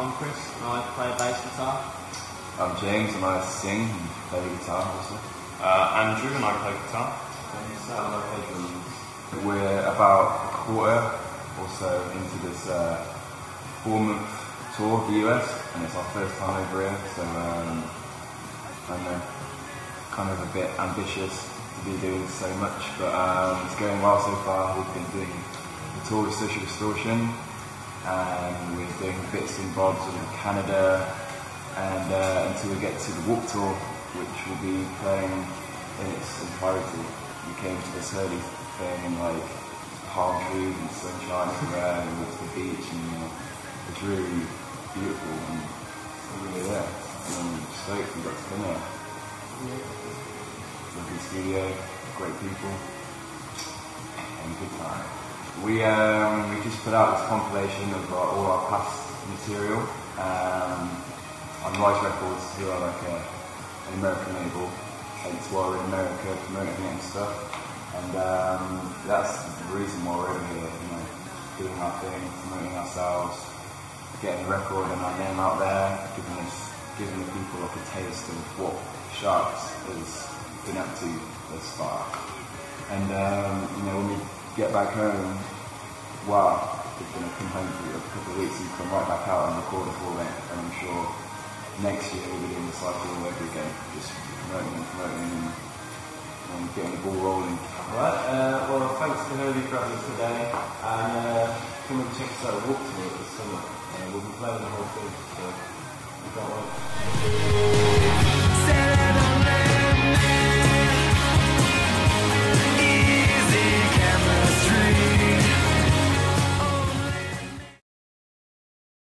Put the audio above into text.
I'm Chris and I play bass guitar. I'm James and I sing and play guitar also. Uh, Andrew and I play guitar. And Sal and I play drums. We're about a quarter or so into this uh, four month tour of the US and it's our first time over here so um, I'm uh, kind of a bit ambitious to be doing so much but um, it's going well so far. We've been doing the tour with Social Distortion and we're doing bits and bobs in Canada and uh, until we get to the Warped Tour which will be playing in its entirety. We came to this early thing in like palm trees and sunshine everywhere and we the beach and you know, it's really beautiful and really there. And I'm stoked we got to come here. Lovely studio, great people, and good time. We um, we just put out this compilation of our, all our past material um, on Rise Records, who are like a, an American label. Hence why we're in America promoting and stuff. And um, that's the reason why we're over here, you know, doing our thing, promoting ourselves, getting the record and our name out there, giving us giving the people like a taste of what Sharks has been up to thus far. And um, you know, when we get back home, wow, we're gonna come home for a couple of weeks and come right back out and record a full length. And I'm sure next year we'll be doing the cycle all over again, just promoting and promoting and, and getting the ball rolling. Alright, uh, well thanks to Hurley for having us today and uh, come and check us out at Warped Tour this summer. Uh, we'll be playing the whole thing, so we can't wait.